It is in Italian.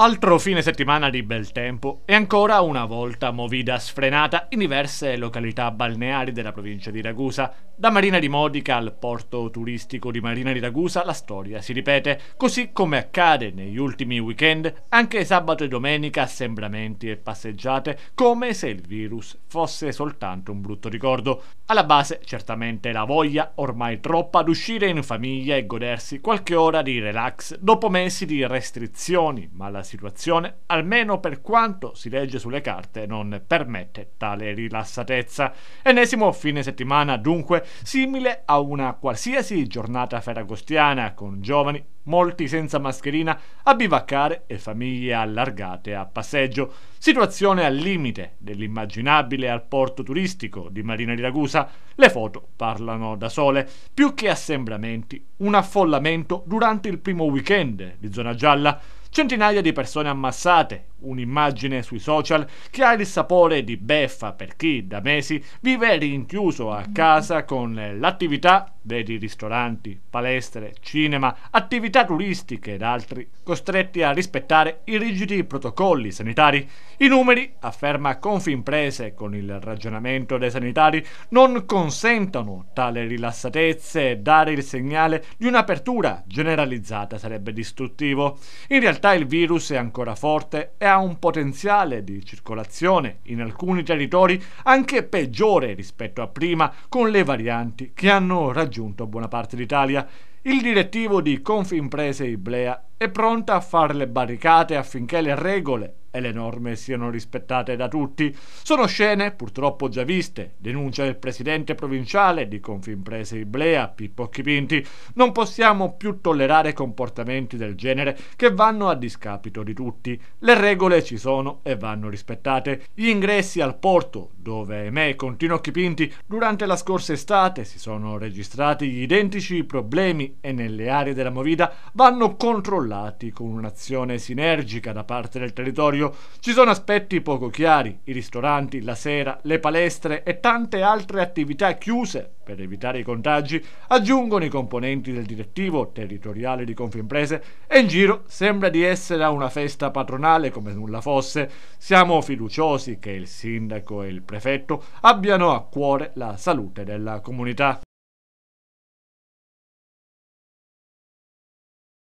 Altro fine settimana di bel tempo e ancora una volta movida sfrenata in diverse località balneari della provincia di Ragusa. Da Marina di Modica al porto turistico di Marina di Ragusa la storia si ripete, così come accade negli ultimi weekend, anche sabato e domenica assembramenti e passeggiate, come se il virus fosse soltanto un brutto ricordo. Alla base certamente la voglia, ormai troppa, ad uscire in famiglia e godersi qualche ora di relax dopo mesi di restrizioni, ma la situazione, almeno per quanto si legge sulle carte, non permette tale rilassatezza. Ennesimo fine settimana dunque simile a una qualsiasi giornata ferragostiana con giovani, molti senza mascherina, a bivaccare e famiglie allargate a passeggio. Situazione al limite dell'immaginabile al porto turistico di Marina di Ragusa. Le foto parlano da sole, più che assembramenti, un affollamento durante il primo weekend di zona gialla Centinaia di persone ammassate, un'immagine sui social che ha il sapore di beffa per chi da mesi vive rinchiuso a casa con l'attività, vedi ristoranti, palestre, cinema, attività turistiche ed altri, costretti a rispettare i rigidi protocolli sanitari. I numeri, afferma Confimprese con il ragionamento dei sanitari, non consentono tale rilassatezza e dare il segnale di un'apertura generalizzata sarebbe distruttivo. In realtà il virus è ancora forte e ha un potenziale di circolazione in alcuni territori anche peggiore rispetto a prima con le varianti che hanno raggiunto buona parte d'Italia. Il direttivo di Confimprese Iblea è pronta a fare le barricate affinché le regole e le norme siano rispettate da tutti. Sono scene purtroppo già viste, denuncia il presidente provinciale di Confimprese Iblea, Pippo Chipinti. Non possiamo più tollerare comportamenti del genere che vanno a discapito di tutti. Le regole ci sono e vanno rispettate. Gli ingressi al porto, dove ahimè continua Chipinti, durante la scorsa estate si sono registrati gli identici problemi e nelle aree della Movida vanno controllati con un'azione sinergica da parte del territorio ci sono aspetti poco chiari, i ristoranti, la sera, le palestre e tante altre attività chiuse per evitare i contagi, aggiungono i componenti del direttivo territoriale di Confimprese e in giro sembra di essere a una festa patronale come nulla fosse. Siamo fiduciosi che il sindaco e il prefetto abbiano a cuore la salute della comunità.